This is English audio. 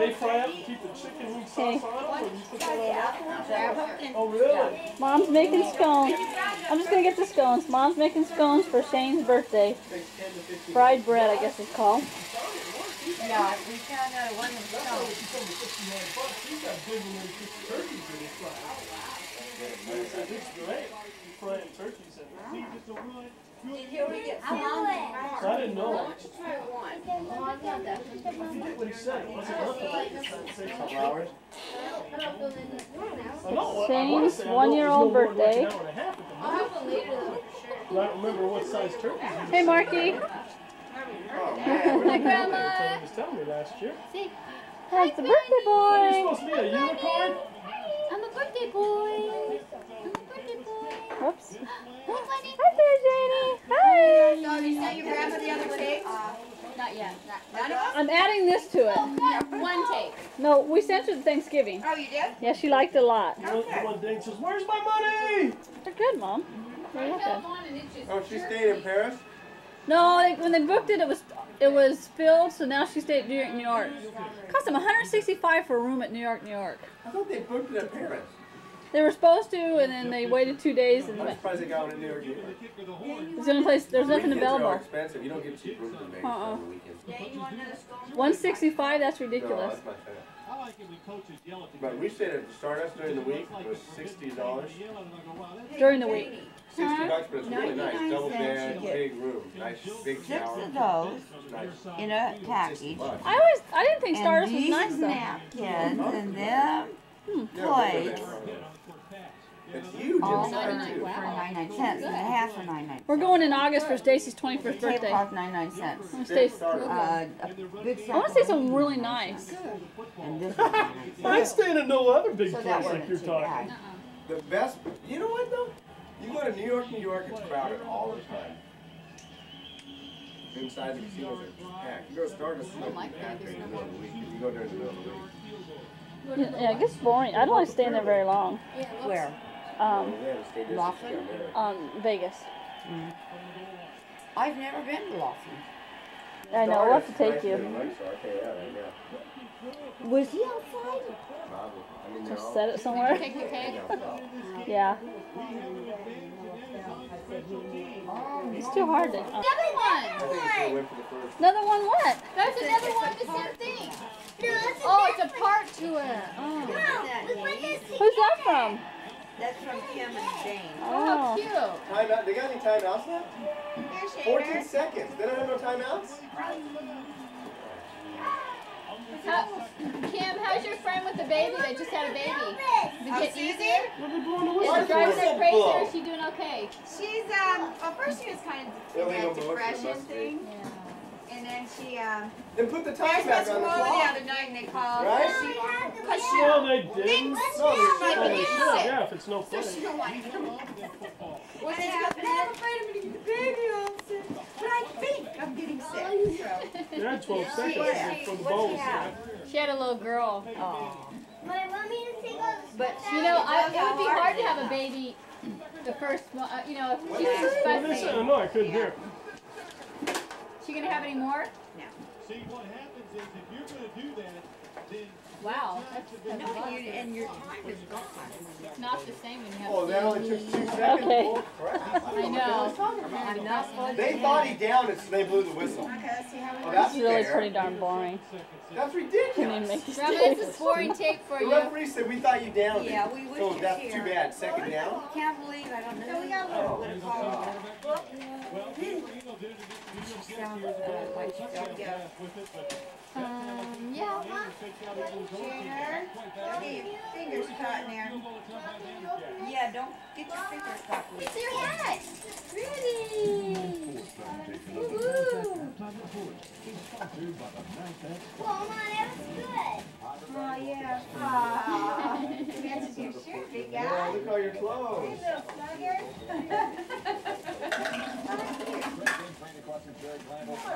they fry up and keep the chicken wing sauce on them, or you put that on Grab Oh, oh really? Mom's making scones. I'm just gonna get the scones. Mom's making scones for Shane's birthday. Fried bread, I guess it's called. Yeah, we found out it wasn't That's stone. why she told me fifty-nine bucks, she's got big one, them turkeys in the fry. I said, it's great, you frying turkeys in it. Here we get I want it. So I didn't know. Try one. Oh, I got that. I forget what he said, wasn't nothing like I'd say something. Flowers? I don't feel it. I know, I wanna say I know one-year-old no more than birthday. an hour and a half at the I'll have one later though, for sure. But I don't remember what size turkeys he was Hey, Marky. Oh, man. Hi, He was telling me last year. Say, That's the birthday You're boy. supposed to be a unicorn? I'm a birthday boy. I'm a birthday boy. Whoops. Hi, buddy. Hi there, Janie. Hi. So you sent your grandma the other cake? Not yet. None of us? I'm adding this to it. One take. No, we sent her to Thanksgiving. Oh, you did? Yeah, she liked it a lot. The one- one Dane says, where's my money? They're good, Mom. They're not bad. Oh, she stayed in Paris? No, they, when they booked it, it was it was filled. So now she stayed in New York. Cost them 165 for a room at New York, New York. I thought they booked it at Paris. They were supposed to, and then they waited two days, and I'm surprised they got one in New York either. It's the only place. There's nothing Weekends are available. expensive. You don't get cheap rooms in Vegas Uh-uh. on the weekends. Jane, you want another scone? 165. That's ridiculous. No, ridiculous. that's not fair. I like it when coaches yell at the But we stayed at Stardust during the week. It was sixty dollars. During the week. Sixty bucks, but it's really nice. Double cents bed, big room, nice big Six of those Nice. in a Sixty package. I always I didn't think And Stardust was nice though. napkins and them Yeah, plates there. It's huge all inside for too. 99 cents and a half for 99 We're going in August for Stacy's 21st Table birthday. cost 99 cents. I'm Stacy. Uh, I want to say something really nice. And this was 99 I ain't staying in no other big So place like you're too talking. bad. The best, you know what though? You go to New York, New York, it's crowded all the time. Inside the casinos are packed. You go to Stardust, it's like packed during the middle of the week. If you go during the middle of the week. Yeah, it gets boring. I don't like staying there very long. Where? Um, We had to stay there Laughlin? down there. um, Vegas. I've never been to Laughlin. I know. We'll have to take you. nicer than Luxor, I'll tell you that right now. Was he outside? Probably. I mean, Just all- set it somewhere. Take the cake. Yeah. It's too hard to. uh, Another one. think they went for the first. another one. What? That's another one. The same thing. Oh, it's a part to it. Oh, Who's that from? That's from Kim and Jane. how Oh. cute. Timeout. They got any timeouts left? Here, 14 seconds. They don't have no timeouts? How, Kim, how's your friend with the baby that just had a baby? Did it get easier? What are they blowing the Is whistle it driving for? her crazy or is she doing okay? She's, um, well, first she was kind of in Illegal that depression thing. And then she, um, Then put the they time were back on the come the other night and they called. Right? She, cause she, No, they didn't. No, they might be they getting should, yeah, if it's no So fun. she don't want to come over. What's And happening? I'm afraid I'm gonna get the baby all sick. But I think I'm getting sick, so. They had 12 seconds Yeah. for the What's she have? She had a little girl. Oh. But you know, I, it would be hard to have a baby the first one. Uh, you know, if she was What did they say? No, I couldn't hear. She gonna have any more? No. See, what happens is if you're gonna do that, then Wow, that's, that's No, you, and your time is gone. It's not the same when you have. Oh, that only took two seconds? Okay. Oh. I know. I'm not supposed They thought he down and so they blew the whistle. Okay, let's see how Oh, we that's It's really fair. pretty darn boring. That's Couldn't even ridiculous. make these Grandma, this days. is boring tape for The you. referee said we thought you downed it. Yeah, we wish So you that's here. too bad. Second down? Can't believe I don't know. So we got a little bit of oh, call. Sounds good. Like she does. Um, yeah. Shader, get your fingers caught in there. Yeah, don't get your fingers caught. It's your hat. Pretty. Woohoo. Oh, yeah. Ah, matches your shirt, big Yeah, guy. look at all your clothes. Hey, Little slugger. Greg Lambert.